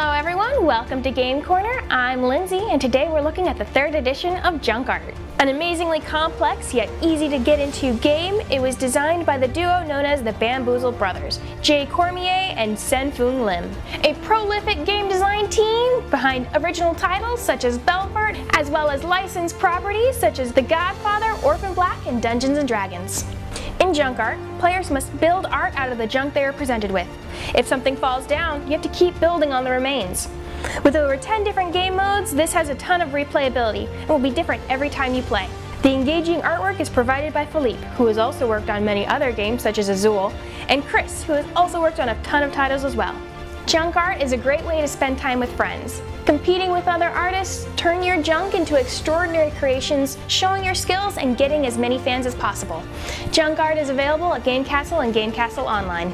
Hello everyone, welcome to Game Corner. I'm Lindsay and today we're looking at the third edition of Junk Art. An amazingly complex yet easy to get into game, it was designed by the duo known as the Bamboozle Brothers, Jay Cormier and Sen-Foong Lim. A prolific game design team behind original titles such as Belfort, as well as licensed properties such as The Godfather, Orphan Black, and Dungeons & Dragons. In junk art, players must build art out of the junk they are presented with. If something falls down, you have to keep building on the remains. With over 10 different game modes, this has a ton of replayability and will be different every time you play. The engaging artwork is provided by Philippe, who has also worked on many other games such as Azul, and Chris, who has also worked on a ton of titles as well. Junk art is a great way to spend time with friends. Competing with other artists, turn your junk into extraordinary creations, showing your skills and getting as many fans as possible. Junk art is available at Game Kastle and Game Kastle Online.